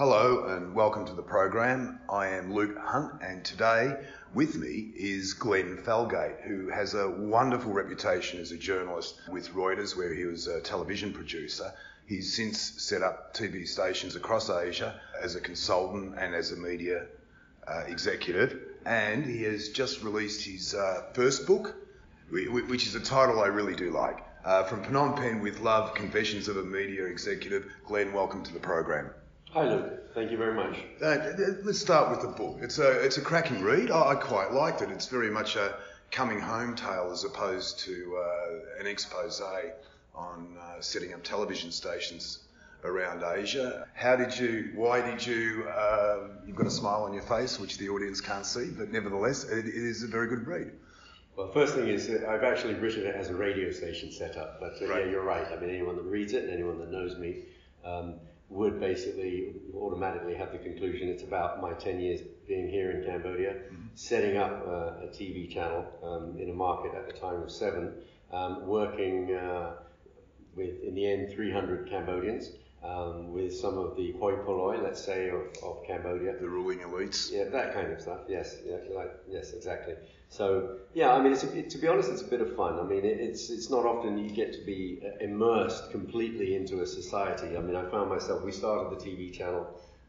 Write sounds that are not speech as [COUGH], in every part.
Hello and welcome to the program. I am Luke Hunt, and today with me is Glenn Falgate, who has a wonderful reputation as a journalist with Reuters, where he was a television producer. He's since set up TV stations across Asia as a consultant and as a media uh, executive, and he has just released his uh, first book, which is a title I really do like. Uh, from Phnom Penh with Love, Confessions of a Media Executive. Glenn, welcome to the program. Hi, Luke. Thank you very much. Uh, let's start with the book. It's a it's a cracking read. I, I quite liked it. It's very much a coming home tale as opposed to uh, an expose on uh, setting up television stations around Asia. How did you? Why did you? Uh, you've got a smile on your face, which the audience can't see, but nevertheless, it, it is a very good read. Well, first thing is I've actually written it as a radio station setup, but uh, right. yeah, you're right. I mean, anyone that reads it and anyone that knows me um, would basically automatically have the conclusion it's about my 10 years being here in Cambodia, mm-hmm. setting up uh, a TV channel um, in a market at the time of seven, um, working uh, with, in the end, 300 Cambodians um, with some of the hoi polloi, let's say, of, of Cambodia. The ruling elites. Yeah, that kind of stuff. Yes, yeah, like, yes, exactly. So yeah, I mean, it's a, it, to be honest, it's a bit of fun. I mean, it, it's it's not often you get to be immersed completely into a society. I mean, I found myself. We started the TV channel.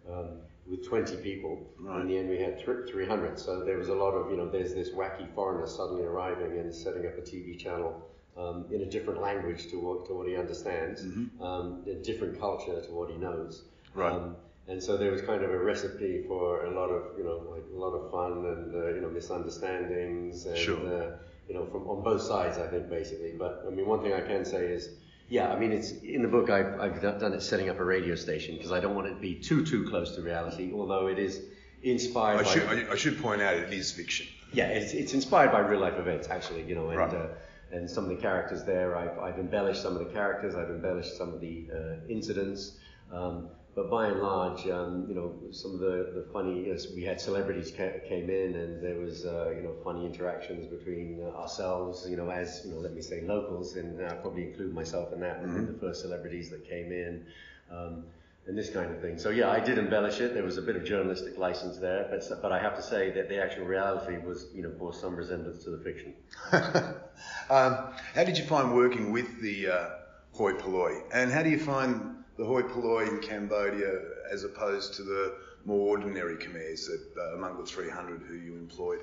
Um, with 20 people. Right. In the end, we had 300. So there was a lot of, you know, there's this wacky foreigner suddenly arriving and setting up a TV channel um, in a different language to what, to what he understands, mm-hmm. um, a different culture to what he knows. Right. Um, and so there was kind of a recipe for a lot of, you know, like a lot of fun and, uh, you know, misunderstandings and, sure. uh, you know, from on both sides, I think, basically. But, I mean, one thing I can say is, yeah, I mean, it's in the book. I've, I've done it setting up a radio station because I don't want it to be too too close to reality. Although it is inspired. I by, should I should point out it is fiction. Yeah, it's, it's inspired by real life events actually. You know, and right. uh, and some of the characters there. I've, I've embellished some of the characters, I've embellished some of the uh, incidents. Um, but by and large, um, you know, some of the, the funny, you know, we had celebrities ca- came in and there was, uh, you know, funny interactions between uh, ourselves, you know, as, you know, let me say locals, and I'll probably include myself in that, mm-hmm. the first celebrities that came in. Um, and this kind of thing. So yeah, I did embellish it. There was a bit of journalistic license there, but but I have to say that the actual reality was, you know, bore some resemblance to the fiction. [LAUGHS] um, how did you find working with the uh, hoi polloi, and how do you find the hoi polloi in Cambodia as opposed to the more ordinary Khmers that uh, among the 300 who you employed?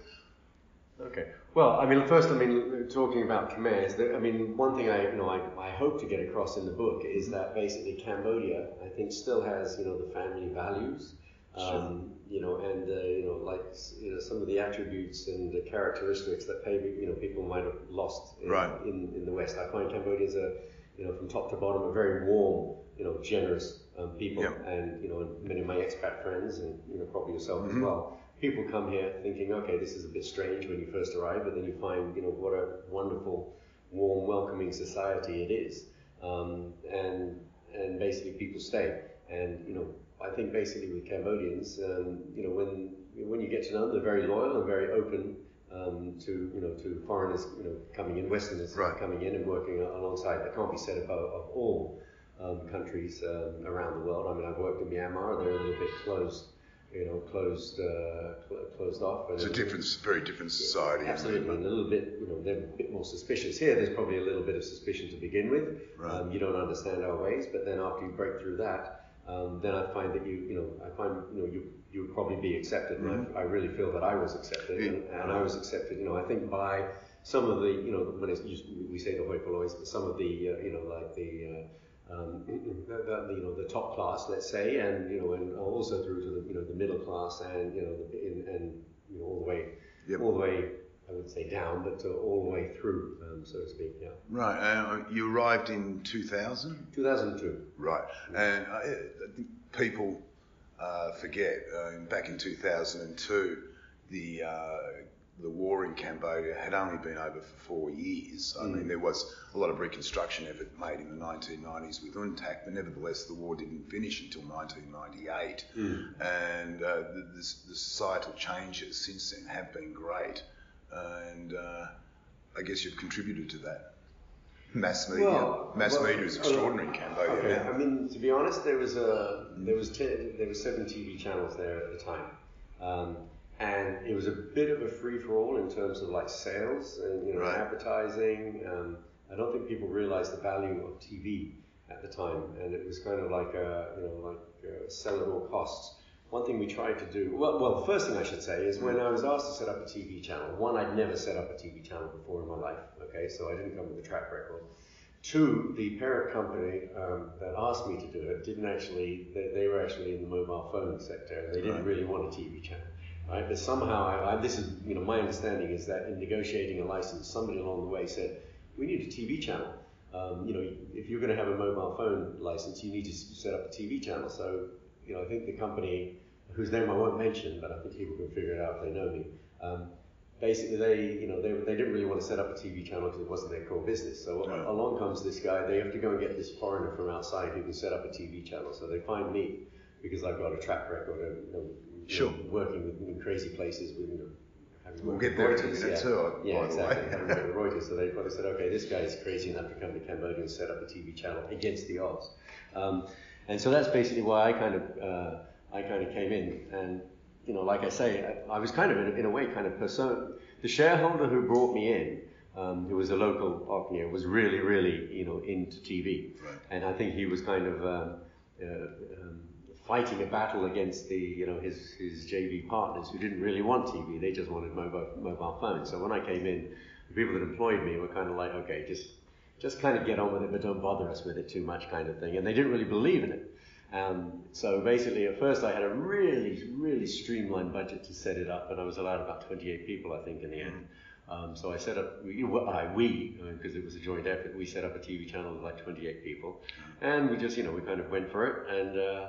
Okay. Well, I mean, first, I mean, talking about Khmer's, I mean, one thing I, you know, I, I hope to get across in the book is that basically Cambodia, I think, still has, you know, the family values. Um, you know, and uh, you know, like you know, some of the attributes and the characteristics that maybe you know people might have lost in, right. in, in the West. I find Cambodians are, you know, from top to bottom, a very warm, you know, generous um, people, yep. and you know, many of my expat friends, and you know, probably yourself mm-hmm. as well people come here thinking, okay, this is a bit strange when you first arrive, but then you find, you know, what a wonderful, warm, welcoming society it is. Um, and and basically people stay. And you know, I think basically with Cambodians, um, you know, when when you get to know them, they're very loyal and very open um, to you know to foreigners, you know, coming in, Westerners right. coming in and working alongside. That can't be said about of all um, countries um, around the world. I mean, I've worked in Myanmar; they're a little bit closed you know, closed uh, cl- closed off. It's a different, very different society. Absolutely, and a little bit, you know, they're a bit more suspicious here. There's probably a little bit of suspicion to begin with. Right. Um, you don't understand our ways, but then after you break through that, um, then I find that you, you know, I find, you know, you you would probably be accepted, mm-hmm. and I, I, really feel that I was accepted, yeah. and, and, I was accepted, you know, I think by some of the, you know, when it's just, we say the hoi pollois, but some of the, uh, you know, like the uh, um, the, the, you know the top class, let's say, and you know, and also through to the you know the middle class, and you know, the, in, and you know all the way, yep. all the way, I would say down, but uh, all the way through, um, so to speak. Yeah. Right. Uh, you arrived in 2000. 2002. Right. And uh, I think people uh, forget uh, back in 2002 the uh, the war in Cambodia had only been over for four years. I mm. mean, there was a lot of reconstruction effort made in the 1990s with UNTAC, but nevertheless, the war didn't finish until 1998. Mm. And uh, the, the, the, societal changes since then have been great. and uh, I guess you've contributed to that. mass media. Well, mass well, media is extraordinary in Cambodia Okay, now. I mean, to be honest, there was a there was ten, there was seven TV channels there at the time, um, and it was a bit of a free for all in terms of like sales and you know Right. advertising. Um, I don't think people realized the value of TV at the time, and it was kind of like a you know like uh, sell at all costs. One thing we tried to do, well, well, the first thing I should say is when I was asked to set up a TV channel, one, I'd never set up a TV channel before in my life, okay, so I didn't come with a track record. Two, the parent company um, that asked me to do it didn't actually, they, they were actually in the mobile phone sector and they didn't Right. really want a TV channel. Right? But somehow, I, I, this is, you know, my understanding is that in negotiating a license, somebody along the way said, we need a TV channel. Um, you know, if you're going to have a mobile phone license, you need to set up a TV channel. So, you know, I think the company, whose name I won't mention, but I think people can figure it out if they know me, um, basically they you know they, they didn't really want to set up a TV channel because it wasn't their core business. So Right. along comes this guy. They have to go and get this foreigner from outside who can set up a TV channel. So they find me because I've got a track record of you know, Sure. know, working with in crazy places with you know. We'll get with there in a Reuters, minute yeah. too, Yeah, by the exactly. way. having worked [LAUGHS] Reuters, so they probably said, okay, this guy's crazy enough to come to Cambodia and set up a TV channel against the odds. Um, and so that's basically why I kind of uh, I kind of came in, and you know, like I say, I, I was kind of in, a- in a way kind of person. The shareholder who brought me in, um, who was a local auctioneer, was really, really you know into TV, Right. and I think he was kind of um, uh, um, fighting a battle against the you know his his JV partners who didn't really want TV; they just wanted mobile mobile phones. So when I came in, the people that employed me were kind of like, okay, just just kind of get on with it, but don't bother us with it too much, kind of thing. And they didn't really believe in it. Um, so basically, at first, I had a really, really streamlined budget to set it up, and I was allowed about 28 people, I think, in the end. Um, so I set up, we, because it was a joint effort, we set up a TV channel with like 28 people, and we just, you know, we kind of went for it, and uh,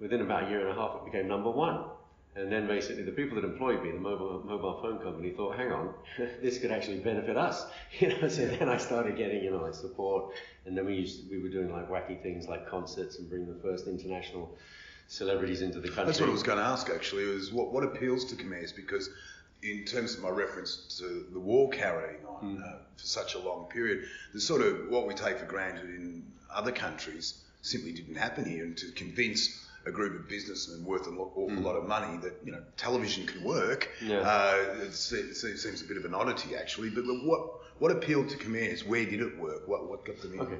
within about a year and a half, it became number one. And then basically the people that employed me, the mobile, mobile phone company, thought, hang on, [LAUGHS] this could actually benefit us. [LAUGHS] You know, so then I started getting, you know, like support. And then we used, we were doing like wacky things like concerts and bring the first international celebrities into the country. That's what I was going to ask actually, is what, what appeals to Khmer's? Because in terms of my reference to the war carrying on uh, for such a long period, the sort of what we take for granted in other countries simply didn't happen here. And to convince a group of businessmen worth an awful lot of money that you know television can work, Yeah. uh, it, se- seems a bit of an oddity actually. But what what appealed to Khmer's? Where did it work? What what got them in? Okay.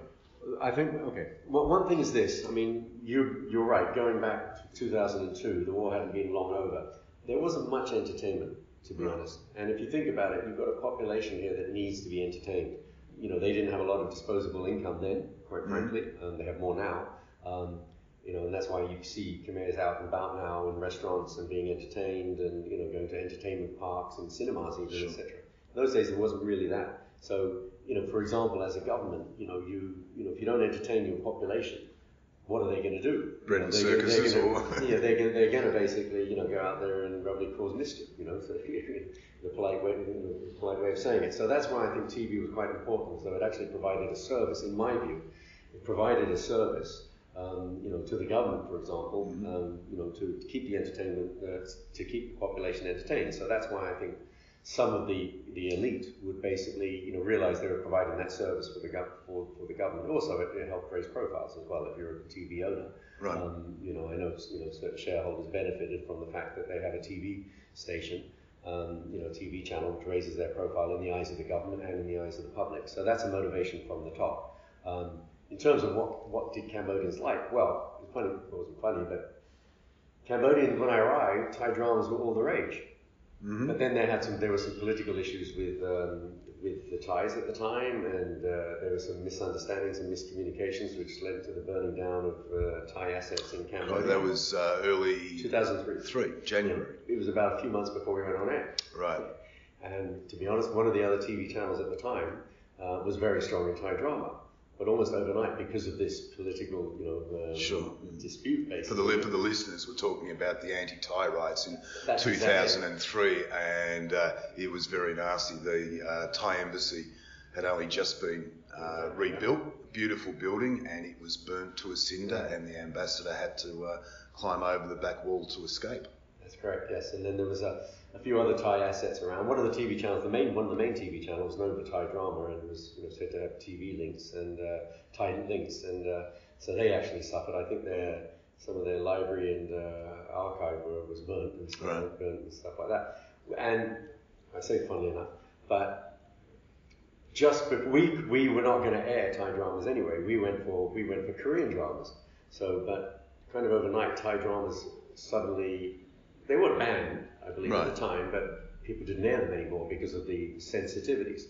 I think, okay. Well, one thing is this. I mean, you, you're right. Going back to 2002, the war hadn't been long over. There wasn't much entertainment, to be Right. honest. And if you think about it, you've got a population here that needs to be entertained. You know, they didn't have a lot of disposable income then, quite Mhm. frankly. Um, they have more now. Um, you know, and that's why you see Khmer's out and about now in restaurants and being entertained and, you know, going to entertainment parks and cinemas even, Sure. etc. Those days it wasn't really that. So, you know, for example, as a government, you know, you, you know, if you don't entertain your population, what are they going to do? Bread you know, and they're gonna- circuses they're or- yeah, they're going they're to basically, you know, go out there and probably cause mischief, you know, so [LAUGHS] the polite way, the polite way of saying it. So that's why I think TV was quite important. So it actually provided a service, in my view, it provided a service. Um, you know, to the government, for example, Mhm. um, you know, to, to keep the entertainment, uh, to keep the population entertained. So that's why I think some of the, the elite would basically, you know, realize they were providing that service for the gov- for, for the government. Also, it, it helped raise profiles as well if you're a TV owner. Right. Um, you know, I know you know certain shareholders benefited from the fact that they have a TV station, um, you know, TV channel which raises their profile in the eyes of the government and in the eyes of the public. So that's a motivation from the top. Um, in terms of what what did Cambodians like? Well, it's funny. It wasn't funny, but Cambodians when I arrived, Thai dramas were all the rage. Mhm. But then there had some there were some political issues with um, with the Thais at the time, and uh, there were some misunderstandings and miscommunications which led to the burning down of uh, Thai assets in Cambodia. that was uh, early 2003. three January. It was about a few months before we went on air. Right. And to be honest, one of the other TV channels at the time uh, was very strong in Thai drama. But almost overnight, because of this political, you know, uh, Sure. dispute, For the for the listeners, we're talking about the anti-Thai riots in That's 2003, and uh, it was very nasty. The uh, Thai embassy had only just been uh, rebuilt, beautiful building, and it was burnt to a cinder, and the ambassador had to uh, climb over the back wall to escape. That's correct. Yes, and then there was a, a few other Thai assets around. One of the TV channels, the main one of the main TV channels, known for Thai drama, and was you know, said to have TV links and uh, Thai links, and uh, so they actually suffered. I think their some of their library and uh, archive were, was burnt and stuff, Right. burnt and stuff like that. And I say funnily enough, but just but we we were not going to air Thai dramas anyway. We went for we went for Korean dramas. So, but kind of overnight, Thai dramas suddenly they weren't banned, I believe, at the time, but people didn't air them anymore because of the sensitivities.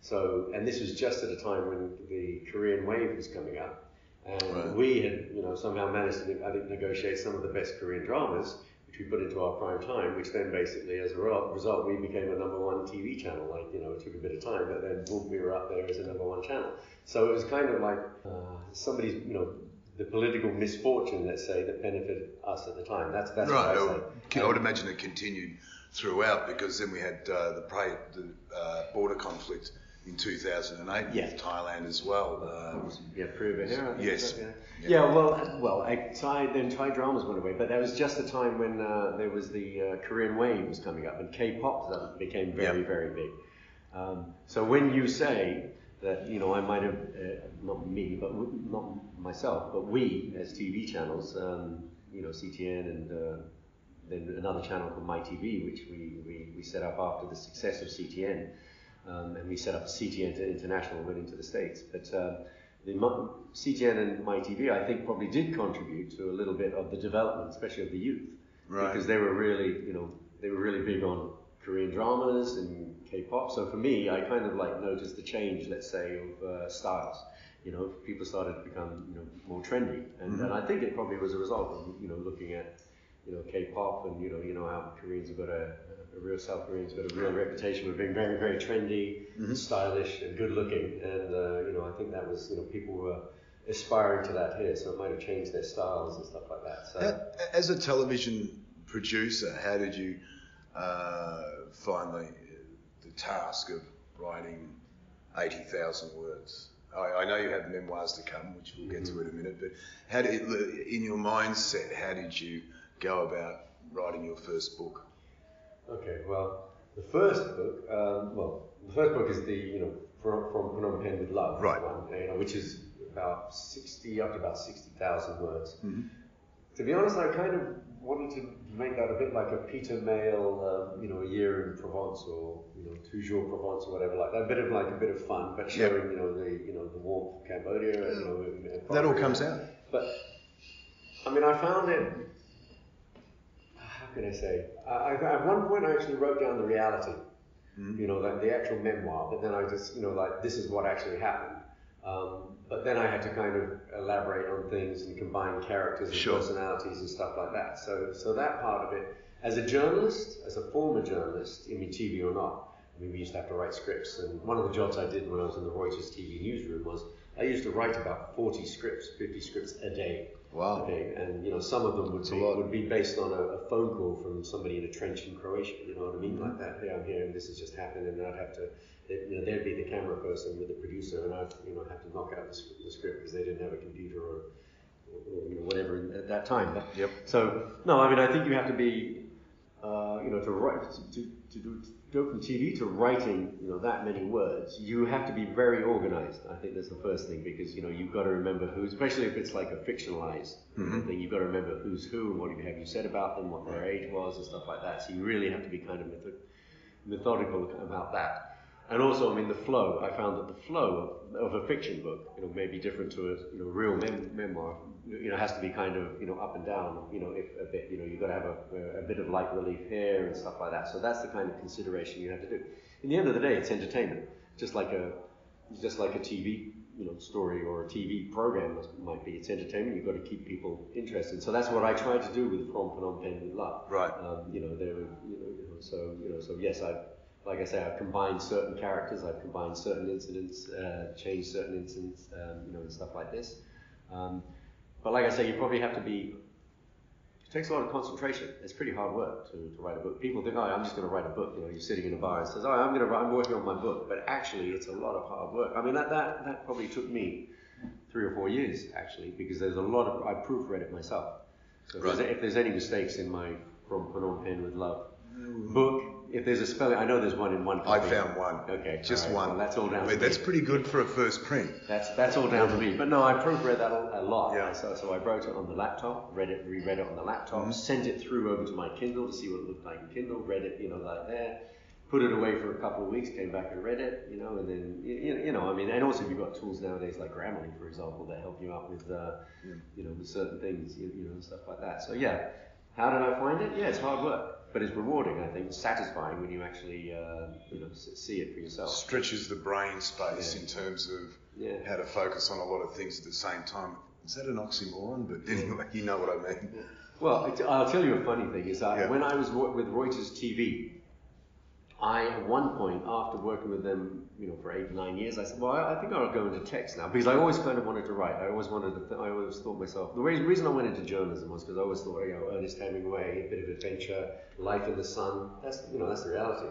So, and this was just at a time when the Korean wave was coming up, and Right. we had, you know, somehow managed to, I think, negotiate some of the best Korean dramas, which we put into our prime time, which then basically, as a result, we became a number one TV channel. Like, you know, it took a bit of time, but then boom, we were up there as a number one channel. So it was kind of like uh, somebody's, you know, the political misfortune, let's say, that benefited us at the time. That's that's right. I I would, say. I would imagine it continued throughout because then we had uh, the, the uh, border conflict in 2008 Yeah. with Thailand as well. Uh, Yeah, prove it here. I think, Yes. Yeah. Yeah. yeah, well, well, I, Thai, then Thai dramas went away, but that was just the time when uh, there was the uh, Korean wave was coming up, and K-pop became very, Yeah. very big. Um, so when you say that, you know, I might have, uh, not me, but w- not myself, but we as TV channels, um, you know, CTN and uh, then another channel called MyTV, which we, we, we set up after the success of CTN. Um, and we set up CTN to International and went into the States. But um, the CTN and MyTV, I think, probably did contribute to a little bit of the development, especially of the youth. Right. Because they were really, you know, they were really big on Korean dramas and K-pop. So for me, I kind of like noticed the change, let's say, of uh, styles. You know, people started to become, you know, more trendy, and, and I think it probably was a result of, you know, looking at, you know, K-pop and you know, you know how Koreans have got a, a real South Koreans got a real reputation for being very, very trendy, stylish, and good-looking, and uh, you know, I think that was, you know, people were aspiring to that here, so it might have changed their styles and stuff like that. So. How- As a television producer, how did you uh, find the task of writing 80,000 words? I, I know you have memoirs to come, which we'll get to in a minute, but how did, in your mindset, how did you go about writing your first book? Okay, well, the first book, um, well, the first book is the, you know, from, from Phnom Penh with Love, Right. one, you know, which is about 60, up to about 60,000 words. Mhm. To be honest, I kind of wanted to make that a bit like a Peter Mayle, um, you know, a year in Provence or, you know, Toujours Provence or whatever like that. A bit of like a bit of fun, but showing, you know, the, you know, the warmth of Cambodia, and, you know, and- That all comes out. But I mean, I found it. How can I say? I, I, at one point, I actually wrote down the reality. You know, like the actual memoir. But then I just, you know, like this is what actually happened. Um, but then I had to kind of elaborate on things and combine characters and Sure. personalities and stuff like that. So, so that part of it, as a journalist, as a former journalist, I mean, TV or not, I mean, we used to have to write scripts. And one of the jobs I did when I was in the Reuters TV newsroom was I used to write about 40 scripts, 50 scripts a day. Wow. Okay, and you know some of them would be, would be based on a, a phone call from somebody in a trench in Croatia. You know what I mean? Like that. Hey, I'm here, and this has just happened, and I'd have to, they- you know, they'd be the camera person with the producer, and I'd you know have to knock out the, the script because they didn't have a computer or, or, you know whatever in, at that time. But, Yep. So no, I mean I think you have to be, uh, you know, to write to, to, to do go from TV to writing, you know, that many words, you have to be very organized. I think that's the first thing because you know you've got to remember who, especially if it's like a fictionalized mm-hmm. thing. You've got to remember who's who and what have you said about them, what their age was, and stuff like that. So you really have to be kind of method- methodical about that. And also, I mean, the flow. I found that the flow of, of a fiction book, you know, may be different to a you know real mem- memoir. You know, has to be kind of you know up and down. You know, if a bit, you know, you've got to have a, a bit of light relief here and stuff like that. So that's the kind of consideration you have to do. In the end of the day, it's entertainment, just like a just like a TV you know story or a TV program might be. It's entertainment. You've got to keep people interested. So that's what I tried to do with From Phnom Penh with Love. Right. Um, you know, there you know, you know, so you know, so yes, I've, like I say, I've combined certain characters, I've combined certain incidents, uh, changed certain incidents, um, you know, and stuff like this. Um, but like I say, you probably have to be. It takes a lot of concentration. It's pretty hard work to, to write a book. People think, oh, I'm just going to write a book. You know, you're sitting in a bar and says, oh, I'm going to, write, I'm working on my book. But actually, it's a lot of hard work. I mean, that that that probably took me three or four years actually, because there's a lot of I proofread it myself. So if, there's, if there's any mistakes in my from Phnom Penh with love. Book. If there's a spelling, I know there's one in one. I found one. Okay, Just right, one. well, that's all down But to that's me. pretty good for a first print. That's that's all down to me. But no, I proofread that a, lot. Yeah. So, so I wrote it on the laptop, read it, reread it on the laptop, Mm-hmm. sent it through over to my Kindle to see what it looked like in Kindle, read it, you know, like there, put it away for a couple of weeks, came back and read it, you know, and then you, you know, I mean, and also you've got tools nowadays like Grammarly, for example, that help you out with, uh, you know, with certain things, you, you know, and stuff like that. So yeah, how did I find it? Yeah, it's hard work, but it's rewarding. I think satisfying when you actually, uh, you know, see it for yourself. Stretches the brain space Yeah. in terms of Yeah. how to focus on a lot of things at the same time. Is that an oxymoron? But anyway, you know what I mean. Well, I'll tell you a funny thing is that Yeah. when I was with Reuters TV, I at one point after working with them, you know, for eight nine years, I said, well, I I think I'll go into text now because I always kind of wanted to write. I always wanted to. Th- I always thought myself. The re- reason I went into journalism was because I always thought, you know, Ernest Hemingway, a bit of adventure, life in the sun. That's you know, that's the reality.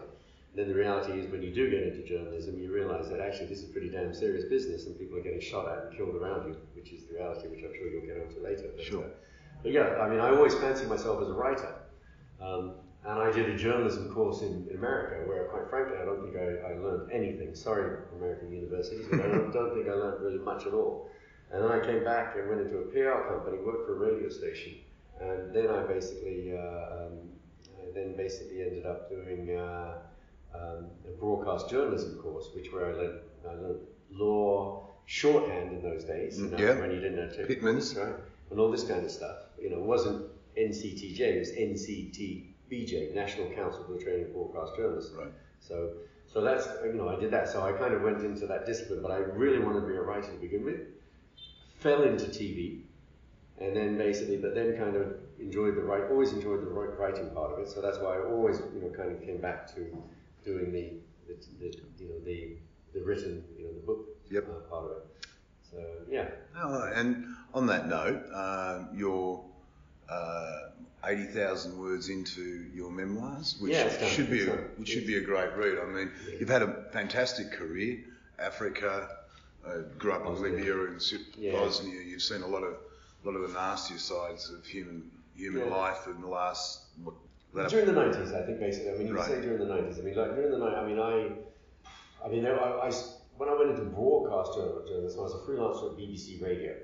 Then the reality is when you do get into journalism, you realise that actually this is pretty damn serious business, and people are getting shot at and killed around you, which is the reality, which I'm sure you'll get onto later. But, Sure. uh, but yeah, I mean, I always fancied myself as a writer. Um, and I did a journalism course in, in America where, quite frankly, I don't think I, I learned anything. Sorry, American universities, but I don't, don't think I learned really much at all. And then I came back and went into a PR company, worked for a radio station, and then I basically, uh, um, I then basically ended up doing uh, um, a broadcast journalism course, which where I learned, I learned law, shorthand in those days, you know, Yeah. when you didn't know technical Pitman's. right? And all this kind of stuff. You know, it wasn't NCTJ, it was NCTBJ, National Council for the Training of Broadcast Journalists. Right. So, so that's, you know, I did that. So I kind of went into that discipline, but I really wanted to be a writer to begin with. Fell into TV, and then basically, but then kind of enjoyed the write, always enjoyed the wri- writing part of it. So that's why I always, you know, kind of came back to doing the, the, the you know, the, the written, you know, the book Yep. uh, part of it. So yeah. Oh, and on that note, uh, you're uh, 80,000 words into your memoirs, which Yeah, done. should be a, which should be a great read. I mean, you've had a fantastic career, Africa, uh, grew up in Bosnia. Libya and Yeah. Bosnia. You've seen a lot of lot of the nastier sides of human human Yeah. life in the last what, During the nineties, I think basically. I mean, you Right. say during the nineties. I mean, like during the night. I mean, I, I mean, there, I, I when I went into broadcast journalism, I was a freelancer at BBC Radio,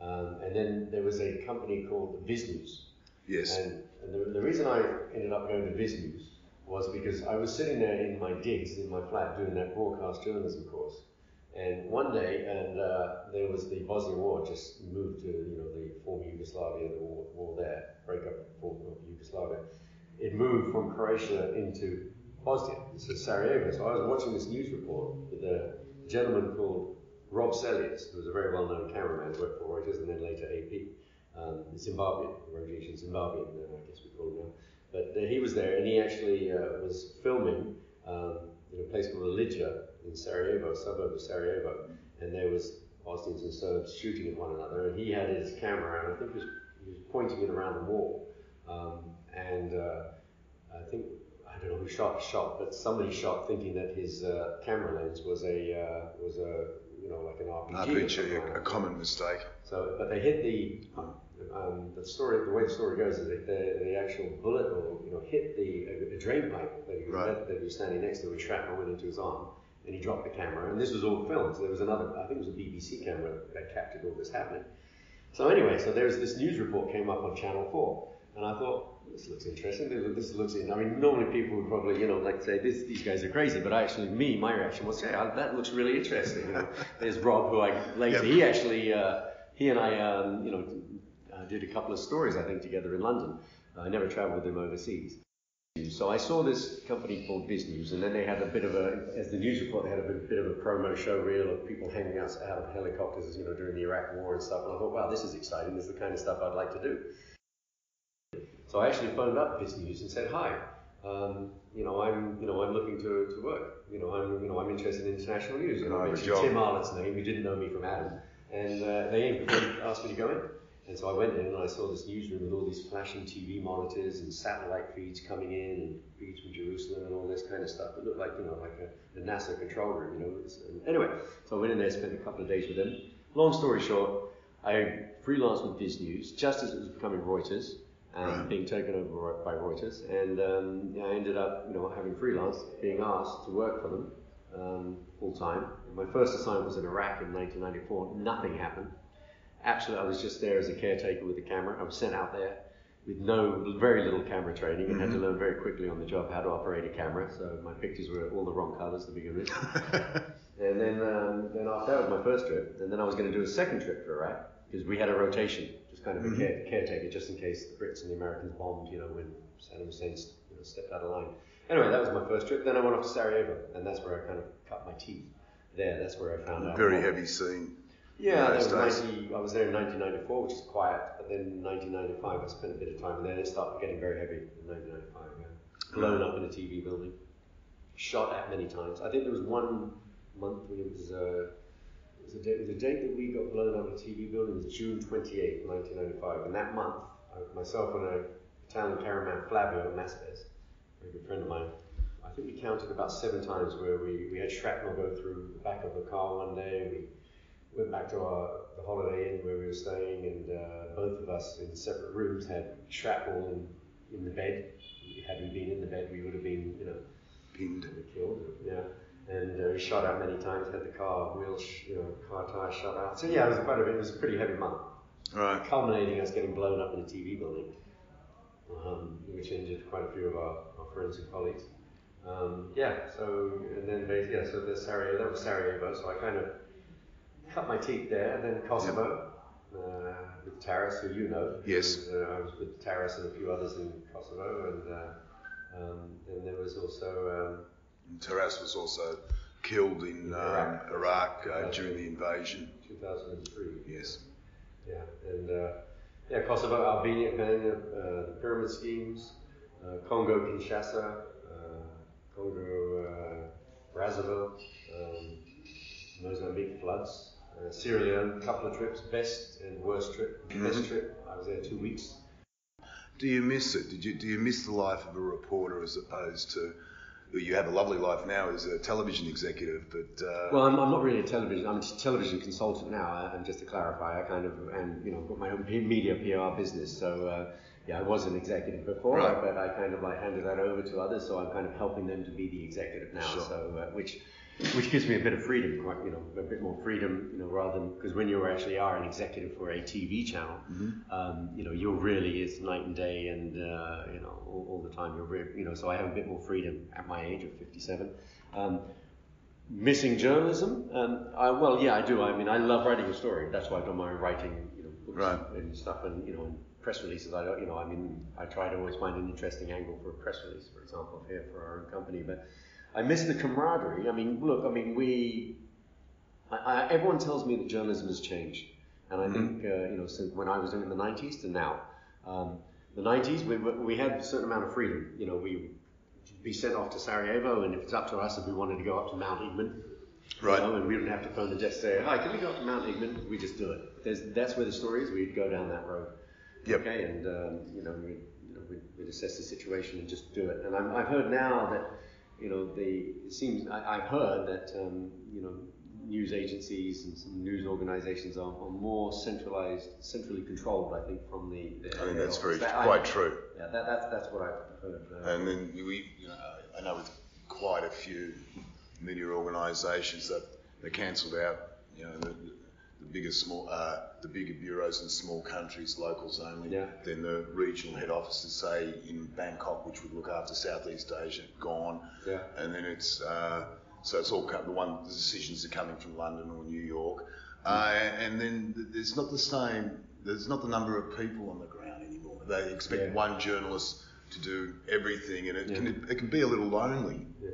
um, and then there was a company called Viz News. Yes, And, and the, the reason I ended up going to Viz News was because I was sitting there in my digs in my flat doing that broadcast journalism course. And one day, and uh, there was the Bosnian War just moved to you know the former Yugoslavia, the war, war there, breakup of Yugoslavia. It moved from Croatia into Bosnia, so Sarajevo. So I was watching this news report with a gentleman called Rob Celliers, who was a very well-known cameraman, worked for Reuters and then later AP um, Zimbabwean, Rhodesian Zimbabwean, I guess we call him now. But uh, he was there, and he actually uh, was filming um, in a place called Ilidža in Sarajevo, a suburb of Sarajevo, and there was Bosnians and Serbs shooting at one another, and he had his camera, and I think he was, he was pointing it around the wall, um, and uh, I think I don't know who shot the shot, but somebody shot thinking that his uh, camera lens was a uh, was a you know like an RPG. RPG, a, a common mistake. So, but they hit the um, the story. The way the story goes is that the, the actual bullet, or you know, hit the a, drain pipe that he, was, Right. that he was standing next to, and shrapnel went into his arm, and he dropped the camera. And this was all filmed. So there was another, I think it was a BBC camera that captured all this happening. So anyway, so there's this news report came up on Channel Four, and I thought this looks interesting. This looks. I mean, normally people would probably, you know, like say this, these guys are crazy. But actually, me, my reaction was, yeah, that looks really interesting. You know, there's Rob, who I later Yeah. he actually uh, he and I, um, you know, uh, did a couple of stories I think together in London. I never travelled with him overseas. So I saw this company called Viz News, and then they had a bit of a, as the news report, they had a bit, of a promo show reel of people hanging out, out of helicopters, you know, during the Iraq War and stuff. And I thought, wow, this is exciting. This is the kind of stuff I'd like to do. So I actually phoned up Viz News and said, hi, um, you know, I'm, you know, I'm looking to, to work. You know, I'm, you know, I'm interested in international news. And I I mentioned. Tim Arlett's name, who didn't know me from Adam, and uh, they asked me to go in. And so I went in and I saw this newsroom with all these flashing TV monitors and satellite feeds coming in and feeds from Jerusalem and all this kind of stuff. It looked like, you know, like a, a NASA control room, you know. And anyway, so I went in there, spent a couple of days with them. Long story short, I freelanced with Viz News just as it was becoming Reuters. and Right. being taken over by Reuters. And um, I ended up, you know, having freelance, being asked to work for them um, full time. My first assignment was in Iraq in 1994. Nothing happened. Actually, I was just there as a caretaker with a camera. I was sent out there with no, very little camera training and had to learn very quickly on the job how to operate a camera. So my pictures were all the wrong colours to begin with. [LAUGHS] And then, um, then after that was my first trip, and then I was going to do a second trip for Iraq because we had a rotation, just kind of a care, caretaker, just in case the Brits and the Americans bombed, you know, when Saddam Hussein you know, stepped out of line. Anyway, that was my first trip. Then I went off to Sarajevo, and that's where I kind of cut my teeth. There, that's where I found out. Very heavy scene. Yeah, was 90, I was there in 1994, which is quiet, but then in 1995 I spent a bit of time there. It started getting very heavy in 1995. Yeah. Blown up in a TV building, shot at many times. I think there was one month when it was. Uh, it was a date, the date that we got blown up in a TV building was June 28, 1995, and that month, I, myself and a Italian cameraman Flavio Maspes, a very good friend of mine, I think we counted about seven times where we, we had shrapnel go through the back of the car one day. We went back to our the Holiday Inn where we were staying, and uh, both of us in separate rooms had shrapnel in, in the bed. Had we been in the bed, we would have been, you know, Pinned. and killed. Yeah. And uh, we shot out many times. Had the car wheels, you know, car tires shot out. So yeah, it was quite a bit. It was a pretty heavy month, Right. culminating us getting blown up in a TV building, um, which injured quite a few of our, our friends and colleagues. Um, yeah. So and then yeah. So the Sarajevo, that was Sarajevo. So I kind of cut my teeth there, and then Kosovo. Uh, with Taras, who you know. Yes. And, uh, I was with Taras and a few others in Kosovo, and uh, um, and there was also um, Taras was also killed in um, Iraq. Iraq uh, during the invasion. 2003. Yes. Yeah, and uh, yeah, Kosovo, Albania, Albania, uh, the pyramid schemes, uh, Congo, Kinshasa, uh, Congo, uh, Brazzaville, um, Mozambique floods, uh, Sierra Leone, couple of trips, best and worst trip. Best trip, I was there two weeks. Do you miss it? Did you do you miss the life of a reporter as opposed to you have a lovely life now as a television executive, but uh, Well, I'm, I'm not really a television. I'm a television consultant now, uh, and just to clarify, I kind of and you know got my own media PR business. So uh, yeah, I was an executive before, Right. but I kind of like handed that over to others. So I'm kind of helping them to be the executive now. Sure. So uh, which which gives me a bit of freedom, quite you know, a bit more freedom, you know, rather than because when you actually are an executive for a TV channel, um, you know, you're really is night and day, and uh, you know, all, all the time. You're re- you know, so I have a bit more freedom at my age of 57. Um, missing journalism? Um, I, well, yeah, I do. I mean, I love writing a story. That's why I've done my own writing, you know, books Right. and stuff, and you know, and press releases. I don't, you know, I mean, I try to always find an interesting angle for a press release, for example, here for our own company. But I miss the camaraderie. I mean, look, I mean, we. I, I, everyone tells me that journalism has changed, and I think uh, you know, since when I was doing it in the '90s to now. Um, the 90s, we, we had a certain amount of freedom. You know, we'd be sent off to Sarajevo, and if it's up to us, if we wanted to go up to Mount Igman, Right. you know, and we didn't have to phone the desk and say, "Hi, can we go up to Mount Igman?" We just do it. There's, that's where the story is. We'd go down that road. Yep. Okay, and um, you know, we you know, we'd, we'd assess the situation and just do it. And I'm, I've heard now that you know, the it seems I, I've heard that um, you know, news agencies and some news organisations are, are more centralised, centrally controlled. I think from the. the I think that's office. very That- I- quite true. Yeah, that, that's that's what I've heard. Uh, And then we, you know, I know with quite a few media organisations that they cancelled out, you know, the bigger small, uh, the bigger bureaus in small countries, locals only. Yeah. Then the regional head offices, say in Bangkok, which would look after Southeast Asia, gone. Yeah. And then it's uh, so it's all come, the one the decisions are coming from London or New York, uh, and then there's not the same. There's not the number of people on the ground anymore. They expect Yeah. one journalist to do everything, and it Yeah. can it can be a little lonely. Yeah.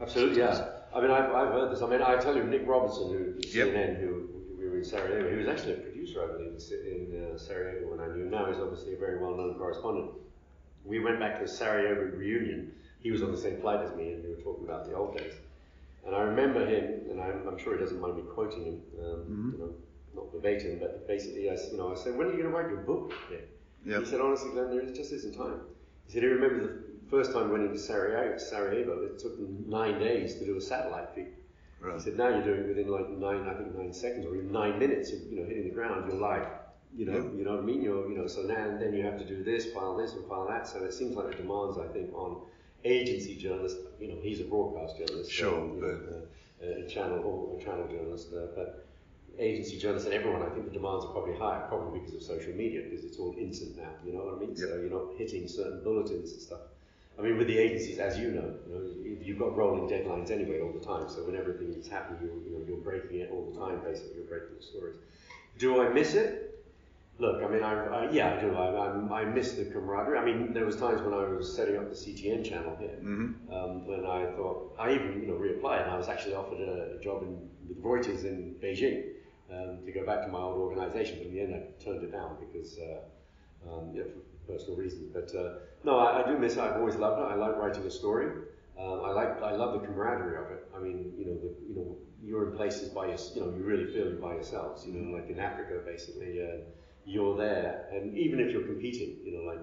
Absolutely, yeah. I mean, I've, I've heard this. I mean, I tell you, Nic Robertson, who Yep. CNN, who in Sarajevo, he was actually a producer, I believe, in uh, Sarajevo when I knew him. Now he's obviously a very well-known correspondent. We went back to a Sarajevo reunion. He was on the same flight as me, and we were talking about the old days. And I remember him, and I'm, I'm sure he doesn't mind me quoting him, um, you know, not verbatim, but basically, I, you know, I said, "When are you going to write your book?" Nick?" Yep. He said, "Honestly, Glenn, there just isn't time." He said he remembers the first time he went into Sarajevo, Sarajevo, it took them nine days to do a satellite feed. He said now you're doing it within like nine, I think nine seconds or even nine minutes of you know hitting the ground, you're live. You know, Yeah. you know what I mean. You're, you know, so now and then you have to do this, file this, and file that. So it seems like the demands, I think, on agency journalists. You know, he's a broadcast journalist, Sure, um, you know, uh, a channel or a channel journalist, uh, but agency journalists and everyone, I think the demands are probably higher, probably because of social media, because it's all instant now. You know what I mean? Yep. So you're not hitting certain bulletins and stuff. I mean, with the agencies, as you know, you know, you- you've got rolling deadlines anyway all the time. So when everything is happening, you're, you know, you're breaking it all the time. Basically, you're breaking the stories. Do I miss it? Look, I mean, I, I yeah, I do. I, I, I miss the camaraderie. I mean, there was times when I was setting up the CTN channel here, Mm-hmm. um, when I thought I even you know reapplied, and I was actually offered a, a job in, with Reuters in Beijing um, to go back to my old organisation, but in the end I turned it down because uh, um, you know, personal reasons. But uh, no, I, I do miss it. I've always loved it. I like writing a story. Um, I like I love the camaraderie of it. I mean, you know, the, you know, you're in places by your, you know, you really feel you're by yourselves. You know, like in Africa, basically, uh, you're there, and even if you're competing, you know, like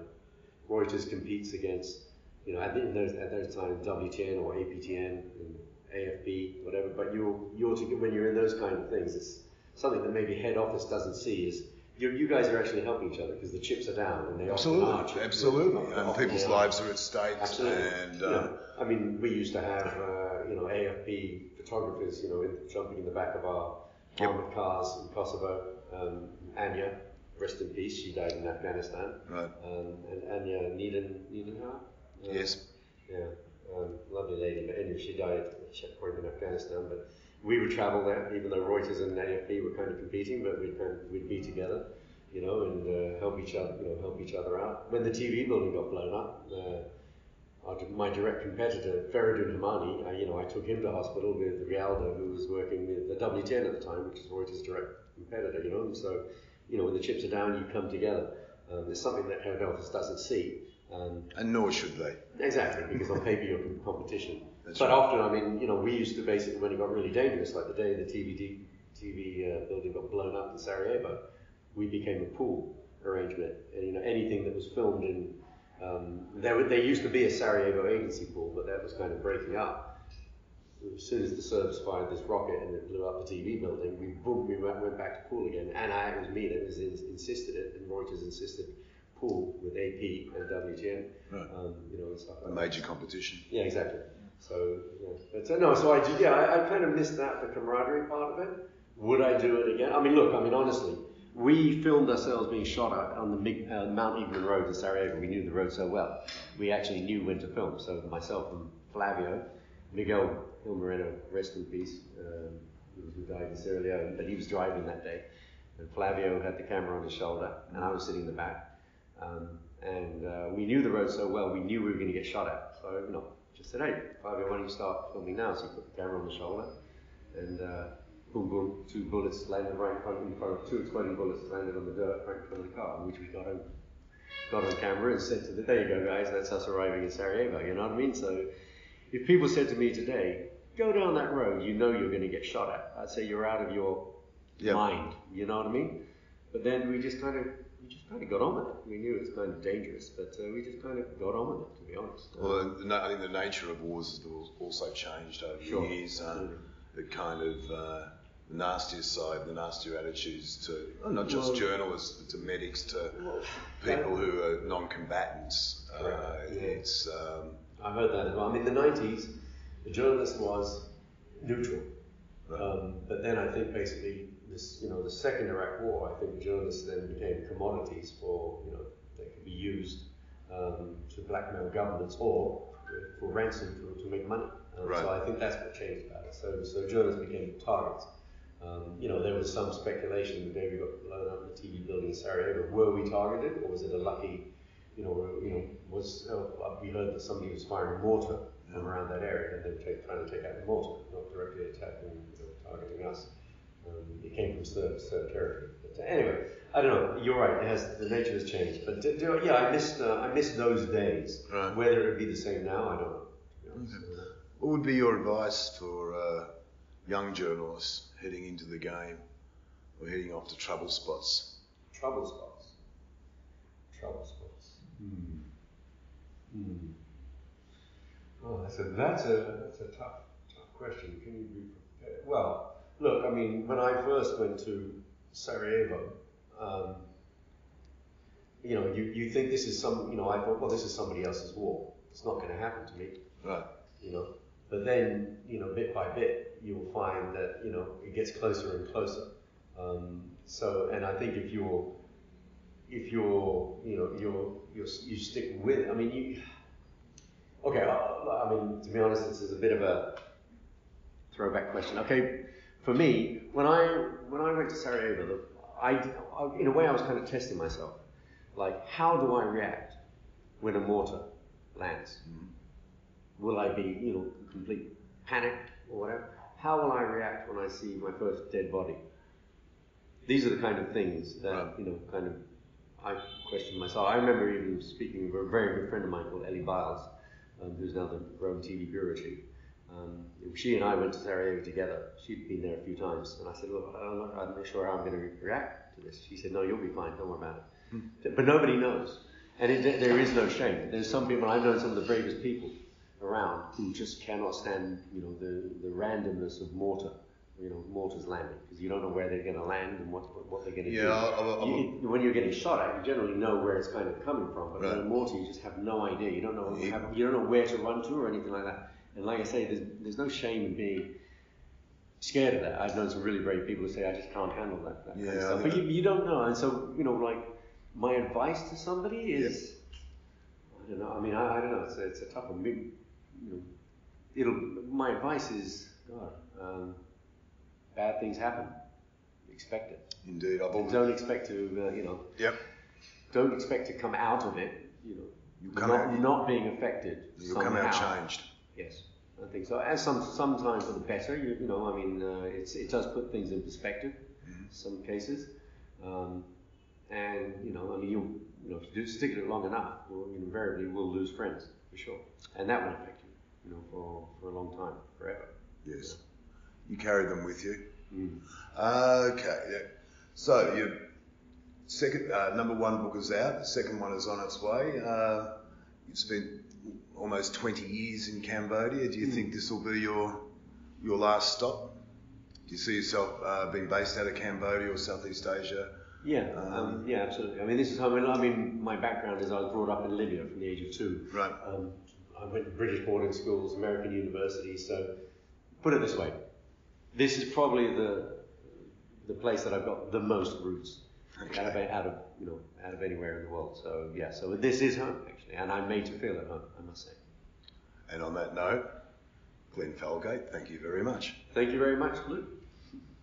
Reuters competes against, you know, at, those, at those times WTN or APTN and AFP, whatever. But you're you're to, when you're in those kind of things, it's something that maybe head office doesn't see is. You, you guys are actually helping each other because the chips are down and they often are Absolutely, chips. absolutely. And people's are. lives are at stake. Absolutely. And uh, know, I mean, we used to have, uh, you know, AFP photographers, you know, in, jumping in the back of our Yep. armored cars in Kosovo. Um, Anya, rest in peace, she died in Afghanistan. right. Um, and Anya Needham, Needhammer? Uh, Yes. Yeah, um, lovely lady. But anyway, she died she had in Afghanistan. But we would travel there, even though Reuters and AFP were kind of competing, but we'd kind of, we'd be together, you know, and uh, help each other, you know, help each other out. When the TV building got blown up, uh, our, my direct competitor, Feridun Hamani, I, you know, I took him to hospital with Rialdo, who was working with the WTN at the time, which is Reuters' direct competitor, you know. And so, you know, when the chips are down, you come together. Um, it's something that head office doesn't see. Um, And nor should they. Exactly, because on paper you're in competition. That's but right. often, I mean, you know, we used to basically, when it got really dangerous, like the day the TV, TV uh, building got blown up in Sarajevo, we became a pool arrangement. And, you know, anything that was filmed in, um, there, there used to be a Sarajevo agency pool, but that was kind of breaking up. As soon as the Serbs fired this rocket and it blew up the TV building, we boom, we went, went back to pool again. And I, it was me that was in, insisted it, and Reuters insisted pool with AP and WTN, Right. um, you know, and stuff A like that. major competition. Yeah, exactly. So, yeah. But uh, no, so I, do- yeah, I, I kind of missed that, the camaraderie part of it. Would I do it again? I mean, look, I mean, honestly, we filmed ourselves being shot at on the uh, Mount Igman Road in Sarajevo. We knew the road so well. We actually knew when to film. So myself and Flavio, Miguel Gil Moreno, rest in peace, um, who- died in Sierra Leone, but he was driving that day. And Flavio had the camera on his shoulder, and I was sitting in the back. Um, and uh, we knew the road so well, we knew we were going to get shot at. So, know, just said, hey, Fabio, why don't you start filming now? So he put the camera on the shoulder, and uh, boom, boom, two bullets landed right in front, in front of two exploding bullets landed on the dirt right in front of the car, which we got on, got on camera and said to the, there you go, guys, that's us arriving in Sarajevo. You know what I mean? So, if people said to me today, go down that road, you know you're going to get shot at. I'd say you're out of your Yep. mind. You know what I mean? But then we just kind of we just kind of got on with it. We knew it was kind of dangerous, but uh, we just kind of got on with it. To be honest. Well, the, I think the nature of wars has also changed over Sure. the years. The kind of uh, nastier side, the nastier attitudes to well, not just Well- journalists, but to medics, to well, people who are non-combatants. Uh, yeah. It's um, I heard that as well. I mean, in the 90s, the journalist was neutral. Right. Um, but then I think basically this, you know, the second Iraq War, I think journalists then became commodities for, you know, they could be used um, to blackmail governments or for ransom for, to make money. Um, Right. So I think that's what changed about it. So, so journalists became targets. Um, you know, there was some speculation the day we got blown up in the TV building in Sarajevo. Were we targeted, or was it a lucky, you know, you know, was uh, we heard that somebody was firing mortar from around that area, and they were trying to take out the mortar, not directly attacking, you know, targeting us. Um, it came from Serb, Serb territory. But anyway, I don't know. You're right. It has the nature has changed. But do, do, yeah, I miss uh, I missed those days. Right. Whether it would be the same now, I don't know. to be honest. what would be your advice for uh, young journalists heading into the game or heading off to trouble spots? Trouble spots. Trouble spots. Hmm. Hmm. Oh, that's a that's a that's a tough tough question. Can you be prepared? Well, look, I mean, when I first went to Sarajevo, um, you know, you, you think this is some, you know, I thought, well, this is somebody else's war. It's not going to happen to me. Right. You know, but then, you know, bit by bit, you'll find that, you know, it gets closer and closer. Um, so, and I think if you're, if you're, you know, you're, you're, you stick with, I mean, you, okay, I, I mean, to be honest, this is a bit of a throwback question. Okay, for me, when I, when I went to Sarajevo, I, I, in a way, I was kind of testing myself. Like, how do I react when a mortar lands? Mm. Will I be, you know, complete panic or whatever? How will I react when I see my first dead body? These are the kind of things that, Right. you know, kind of I question myself. I remember even speaking with a very good friend of mine called Ellie Biles, um, who's now the Rome TV bureau chief. Um, she and I went to Sarajevo together. She'd been there a few times, and I said, "Look, I'm not, I'm not sure how I'm going to react to this." She said, "No, you'll be fine. Don't worry about it." But nobody knows, and it, there is no shame. There's some people I've known some of the bravest people around who just cannot stand, you know, the, the randomness of mortar, you know, mortars landing because you don't know where they're going to land and what what they're going to Yeah, do. I- I- I- You- when you're getting shot at, you generally know where it's kind of coming from, but with Right. a mortar, you just have no idea. You don't know have, you don't know where to run to or anything like that. And like I say, there's there's no shame in being scared of that. I've known some really brave people who say, I just can't handle that, that kind Yeah, of I stuff. But you, you don't know. And so, you know, like, my advice to somebody is, I don't know, I mean, I, I don't know, it's a, it's a tough one. You know, it'll, my advice is, God, um, bad things happen. Expect it. Indeed, I've always. don't expect to, uh, you know, Yep. don't expect to come out of it, you know, You'll come not, out- not being affected You'll somehow. come out changed. Yes, I think so. And some sometimes for the better. You, you know, I mean, uh, it's, it does put things in perspective. Mhm. Some cases, um, and you know, I mean, you you know, if you do stick it long enough, you'll, you invariably will lose friends for sure, and that will affect you, you know, for, for a long time, forever. Yes. You carry them with you. Mm. Okay. Yeah. So your second uh, number one book is out. The second one is on its way. Uh, you've spent almost 20 years in Cambodia. Do you think this will be your your last stop? Do you see yourself uh, being based out of Cambodia or Southeast Asia? Yeah, Um, um, yeah, absolutely. I mean, this is how I mean, I mean, my background is I was brought up in Libya from the age of two. Right. Um, I went to British boarding schools, American universities. So, put it this way: this is probably the the place that I've got the most roots Okay. out of out of you know out of anywhere in the world. So yeah, so this is home actually, and I'm made to feel at home. I must say. And on that note, Glenn Falgate, thank you very much. Thank you very much, Luke.